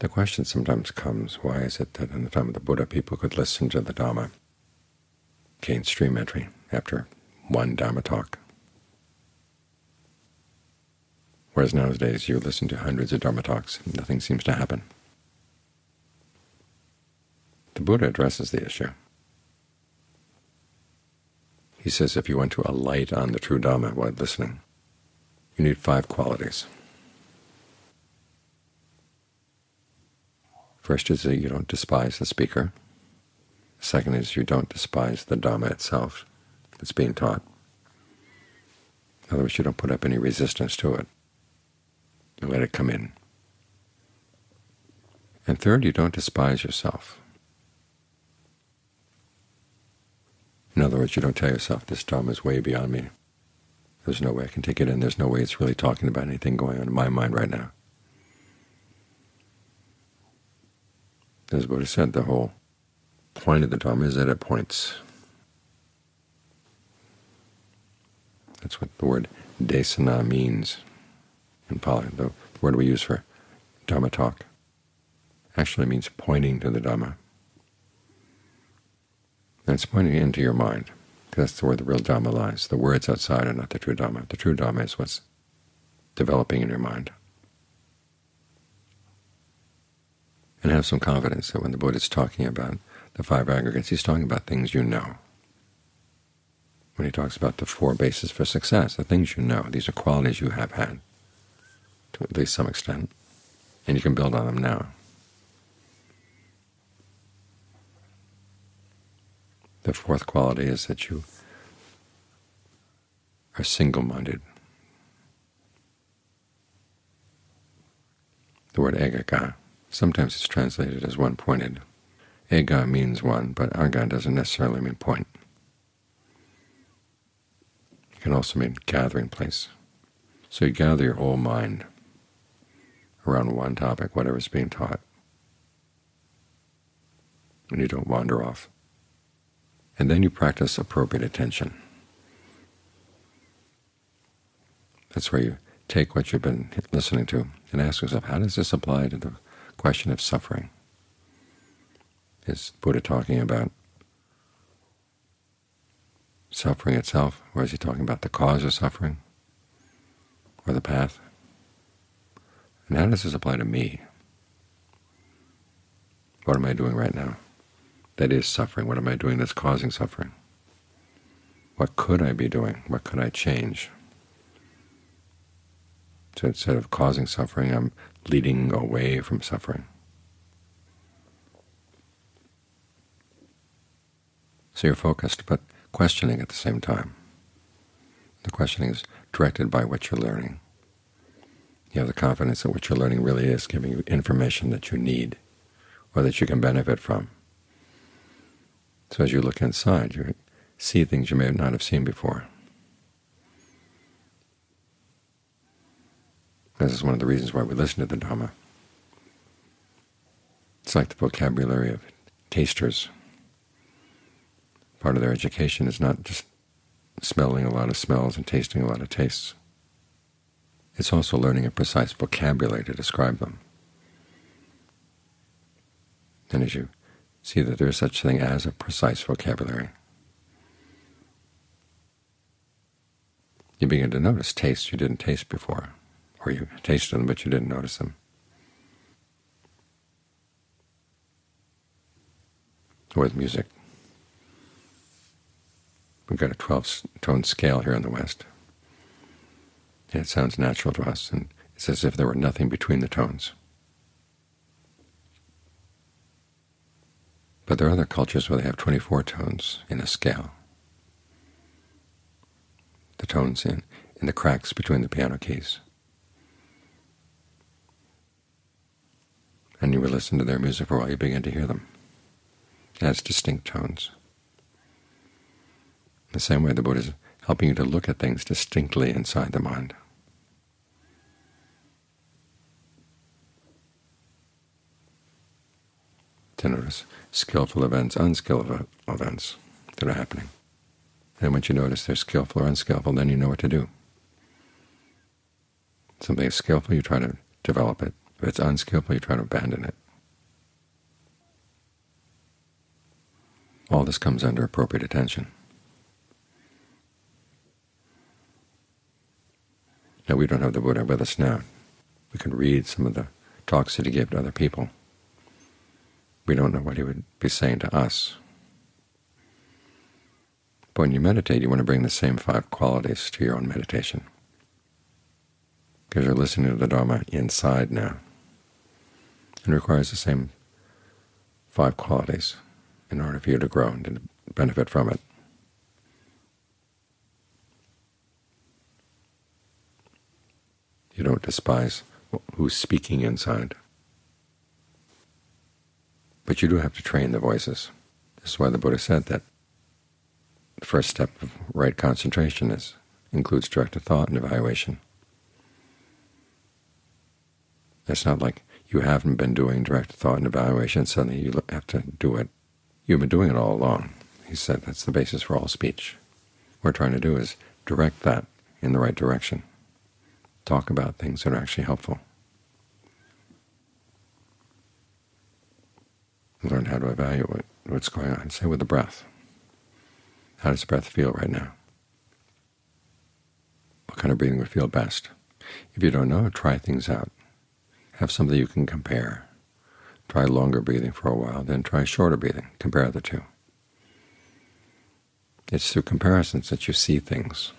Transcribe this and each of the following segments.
The question sometimes comes, why is it that in the time of the Buddha people could listen to the Dhamma, gain stream entry after one Dhamma talk, whereas nowadays you listen to hundreds of Dharma talks and nothing seems to happen? The Buddha addresses the issue. He says if you want to alight on the true Dhamma while listening, you need five qualities. First is that you don't despise the speaker. Second is you don't despise the Dhamma itself that's being taught. In other words, you don't put up any resistance to it. You let it come in. And third, you don't despise yourself. In other words, you don't tell yourself, this Dhamma is way beyond me. There's no way I can take it in. There's no way it's really talking about anything going on in my mind right now. As Buddha said, the whole point of the Dhamma is that it points. That's what the word desana means in Pali. The word we use for Dhamma talk actually means pointing to the Dhamma. And it's pointing into your mind, that's where the real Dhamma lies. The words outside are not the true Dhamma. The true Dhamma is what's developing in your mind. And have some confidence that when the Buddha is talking about the five aggregates, he's talking about things you know. When he talks about the four bases for success, the things you know, these are qualities you have had to at least some extent, and you can build on them now. The fourth quality is that you are single-minded. The word ekaggha Sometimes it's translated as one-pointed. Eka means one, but agga doesn't necessarily mean point. It can also mean gathering place. So you gather your whole mind around one topic, whatever is being taught, and you don't wander off. And then you practice appropriate attention. That's where you take what you've been listening to and ask yourself, how does this apply to the question of suffering. Is Buddha talking about suffering itself, or is he talking about the cause of suffering, or the path? And how does this apply to me? What am I doing right now? That is suffering. What am I doing that's causing suffering? What could I be doing? What could I change? So instead of causing suffering, I'm leading away from suffering. So you're focused but questioning at the same time. The questioning is directed by what you're learning. You have the confidence that what you're learning really is giving you information that you need or that you can benefit from. So as you look inside, you see things you may not have seen before. This is one of the reasons why we listen to the Dhamma. It's like the vocabulary of tasters. Part of their education is not just smelling a lot of smells and tasting a lot of tastes. It's also learning a precise vocabulary to describe them. And as you see that there is such a thing as a precise vocabulary, you begin to notice tastes you didn't taste before you tasted them but you didn't notice them. Or with music. We've got a 12-tone scale here in the West. And it sounds natural to us, and it's as if there were nothing between the tones. But there are other cultures where they have 24 tones in a scale. The tones in, in the cracks between the piano keys. And you would listen to their music for a while, you begin to hear them. Has distinct tones. The same way the Buddha is helping you to look at things distinctly inside the mind. To notice skillful events, unskillful events that are happening. And once you notice they're skillful or unskillful, then you know what to do. Something is skillful, you try to develop it. If it's unskillful, you try to abandon it. All this comes under appropriate attention. Now, we don't have the Buddha with us now. We can read some of the talks that he gave to other people. We don't know what he would be saying to us. But when you meditate, you want to bring the same five qualities to your own meditation, because you're listening to the Dharma inside now. It requires the same five qualities in order for you to grow and to benefit from it. You don't despise who's speaking inside. But you do have to train the voices. This is why the Buddha said that the first step of right concentration is includes directed thought and evaluation. It's not like you haven't been doing direct thought and evaluation, suddenly you have to do it. You've been doing it all along. He said that's the basis for all speech. What we're trying to do is direct that in the right direction talk about things that are actually helpful. Learn how to evaluate what's going on. Say with the breath. How does the breath feel right now? What kind of breathing would feel best? If you don't know, try things out. Have something you can compare. Try longer breathing for a while, then try shorter breathing. Compare the two. It's through comparisons that you see things.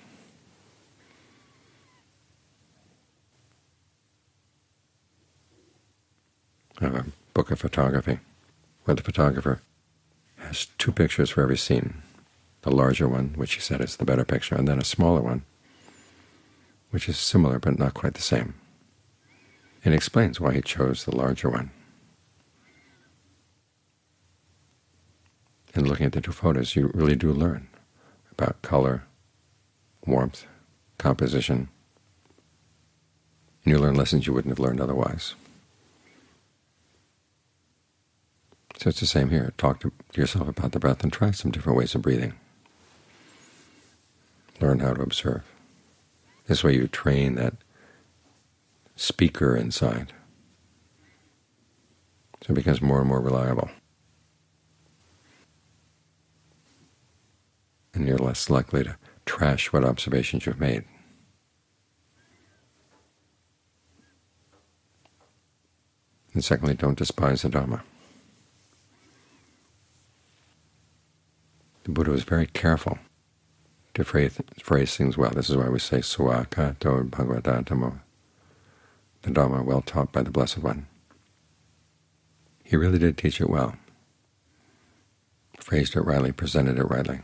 I have a book of photography where the photographer has two pictures for every scene, the larger one, which he said is the better picture, and then a smaller one, which is similar but not quite the same. And explains why he chose the larger one. And looking at the two photos, you really do learn about color, warmth, composition, and you learn lessons you wouldn't have learned otherwise. So it's the same here. Talk to yourself about the breath and try some different ways of breathing. Learn how to observe. This way you train that speaker inside. So it becomes more and more reliable. And you're less likely to trash what observations you've made. And secondly, don't despise the Dharma. The Buddha was very careful to phrase, things well. This is why we say Svakkhato Bhagavata Dhammo, the Dharma well taught by the Blessed One. He really did teach it well, phrased it rightly, presented it rightly.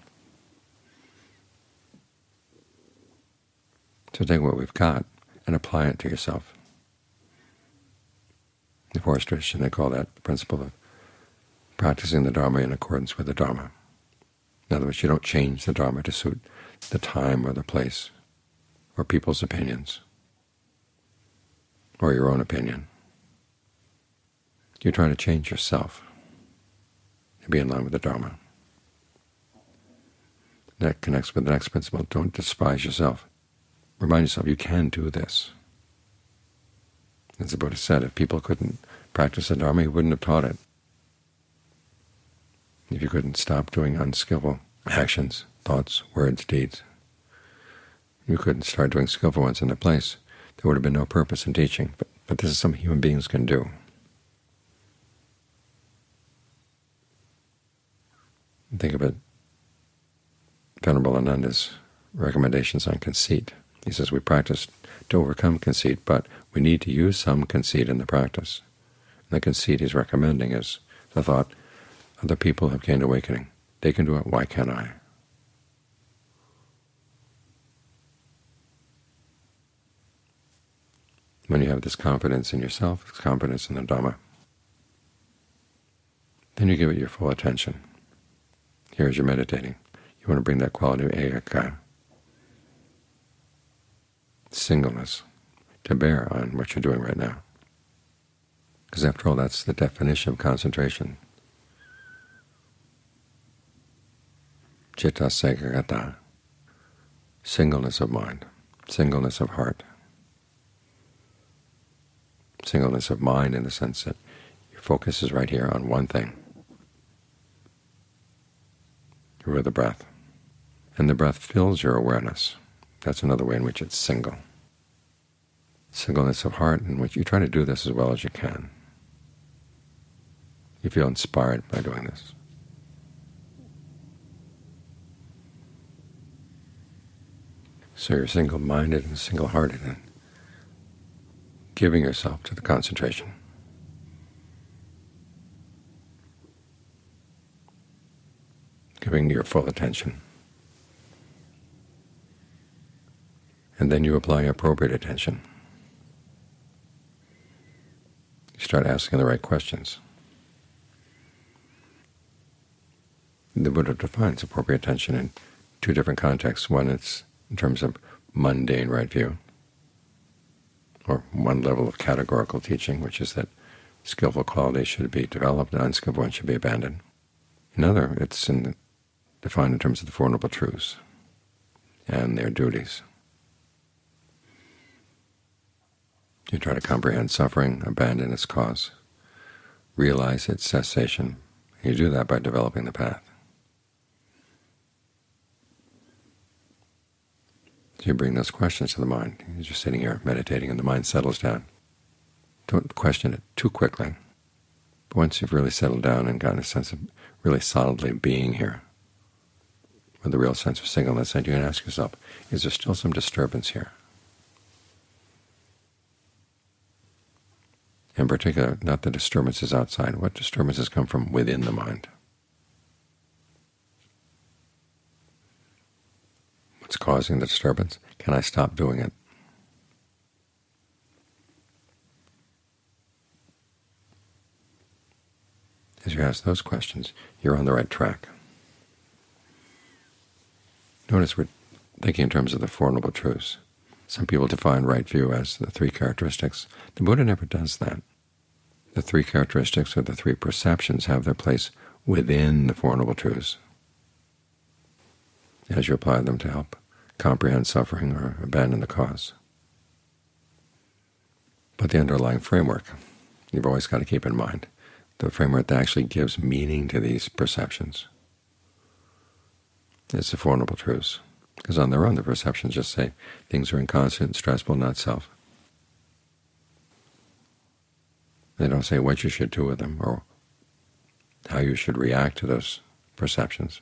So take what we've got and apply it to yourself. The Forest tradition, they call that the principle of practicing the Dharma in accordance with the Dharma. In other words, you don't change the Dharma to suit the time or the place or people's opinions or your own opinion. You're trying to change yourself to be in line with the Dharma. That connects with the next principle. Don't despise yourself. Remind yourself you can do this. As the Buddha said, if people couldn't practice the Dharma, he wouldn't have taught it if you couldn't stop doing unskillful actions, thoughts, words, deeds. You couldn't start doing skillful ones in their place. There would have been no purpose in teaching, but, but this is something human beings can do. Think about Venerable Ananda's recommendations on conceit. He says we practice to overcome conceit, but we need to use some conceit in the practice. And the conceit he's recommending is the thought, other people have gained awakening. They can do it. Why can't I? When you have this confidence in yourself, this confidence in the Dhamma, then you give it your full attention. Here as you're meditating, you want to bring that quality of ekaggata, singleness, to bear on what you're doing right now. Because after all, that's the definition of concentration. Chitta Ekaggata, singleness of mind, singleness of heart. Singleness of mind in the sense that your focus is right here on one thing. You're with the breath. And the breath fills your awareness. That's another way in which it's single. Singleness of heart in which you try to do this as well as you can. You feel inspired by doing this. So you're single-minded and single-hearted and giving yourself to the concentration. Giving your full attention. And then you apply appropriate attention. You start asking the right questions. The Buddha defines appropriate attention in two different contexts. One, it's in terms of mundane right view, or one level of categorical teaching, which is that skillful qualities should be developed and unskillful ones should be abandoned. Another, it's in the, defined in terms of the Four Noble Truths and their duties. You try to comprehend suffering, abandon its cause, realize its cessation. You do that by developing the path. You bring those questions to the mind. You're just sitting here meditating and the mind settles down. Don't question it too quickly. But once you've really settled down and gotten a sense of really solidly being here, with a real sense of singleness, then you can ask yourself, is there still some disturbance here? In particular, not the disturbances outside. What disturbances come from within the mind? Causing the disturbance? Can I stop doing it? As you ask those questions, you're on the right track. Notice we're thinking in terms of the Four Noble Truths. Some people define right view as the three characteristics. The Buddha never does that. The three characteristics or the three perceptions have their place within the Four Noble Truths as you apply them to help comprehend suffering or abandon the cause. But the underlying framework, you've always got to keep in mind, the framework that actually gives meaning to these perceptions is the Four Noble Truths. Because on their own, the perceptions just say things are inconstant, stressful, not self. They don't say what you should do with them or how you should react to those perceptions.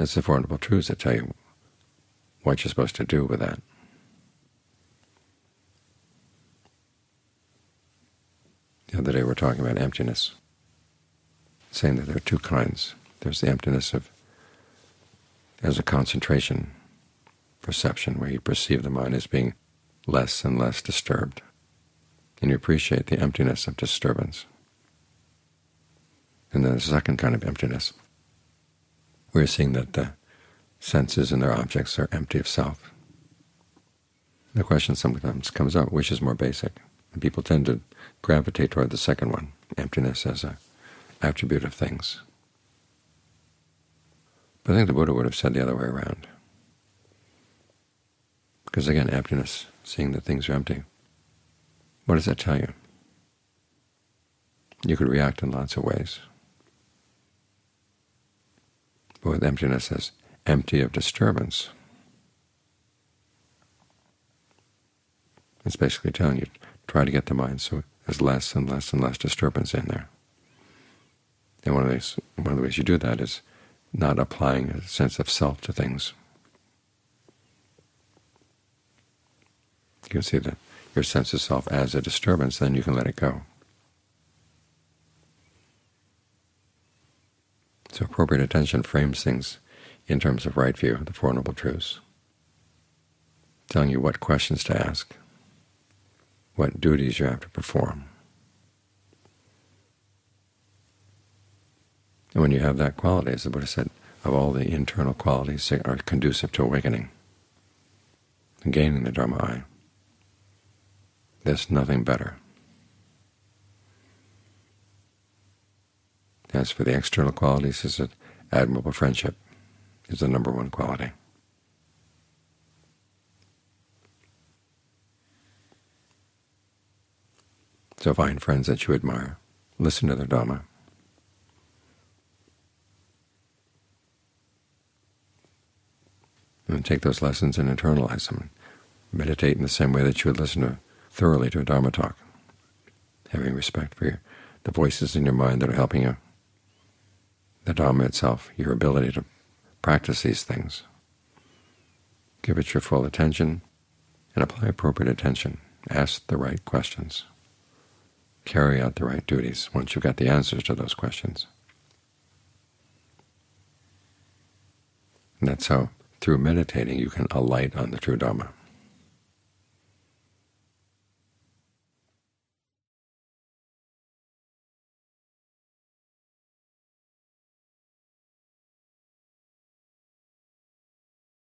It's the Four Truths that tell you what you're supposed to do with that. The other day we were talking about emptiness, saying that there are two kinds. There's the emptiness of as a concentration perception, where you perceive the mind as being less and less disturbed, and you appreciate the emptiness of disturbance. And then the second kind of emptiness we're seeing that the senses and their objects are empty of self. The question sometimes comes up, which is more basic? And people tend to gravitate toward the second one, emptiness as an attribute of things. But I think the Buddha would have said the other way around. Because again, emptiness, seeing that things are empty, what does that tell you? You could react in lots of ways but with emptiness as empty of disturbance. It's basically telling you, try to get the mind so there's less and less and less disturbance in there. And one of, the one of the ways you do that is not applying a sense of self to things. You can see that your sense of self as a disturbance, then you can let it go. So appropriate attention frames things in terms of right view, the Four Noble Truths, telling you what questions to ask, what duties you have to perform. And when you have that quality, as the Buddha said, of all the internal qualities that are conducive to awakening and gaining the Dharma eye, there's nothing better. As for the external qualities, is that admirable friendship is the number one quality. So find friends that you admire. Listen to their Dhamma. And take those lessons and internalize them. Meditate in the same way that you would listen to thoroughly to a Dharma talk, having respect for your, the voices in your mind that are helping you, the Dhamma itself, your ability to practice these things. Give it your full attention and apply appropriate attention. Ask the right questions. Carry out the right duties once you've got the answers to those questions. And that's how, through meditating, you can alight on the true Dhamma.